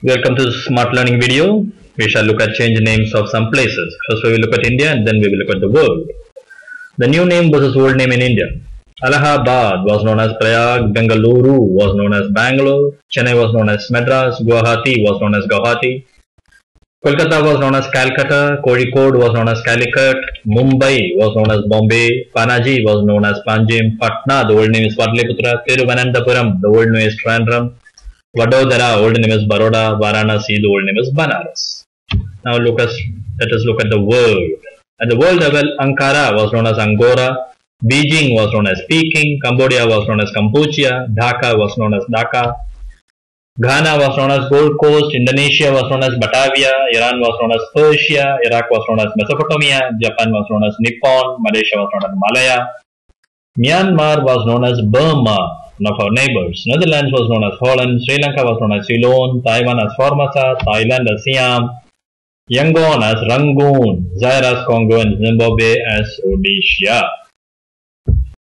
Welcome to smart learning video. We shall look at change names of some places. First we will look at India and then we will look at the world. The new name versus old name in India. Allahabad was known as Prayag, Bengaluru was known as Bangalore, Chennai was known as Madras, Guwahati was known as Gauhati, Kolkata was known as Calcutta, Kozhikode was known as Calicut, Mumbai was known as Bombay, Panaji was known as Panjim, Patna, the old name is Patliputra, Thiruvananthapuram, the old name is Trivandrum, Vadodara, old name is Baroda, Varanasi, the old name is Banaras. Now look us, let us look at the world. At the world level, Ankara was known as Angora, Beijing was known as Peking, Cambodia was known as Kampuchea, Dhaka was known as Dacca, Ghana was known as Gold Coast, Indonesia was known as Batavia, Iran was known as Persia, Iraq was known as Mesopotamia, Japan was known as Nippon, Malaysia was known as Malaya, Myanmar was known as Burma, one of our neighbors. Netherlands was known as Holland, Sri Lanka was known as Ceylon, Taiwan as Formosa, Thailand as Siam, Yangon as Rangoon, Zaire as Congo, and Zimbabwe as Rhodesia.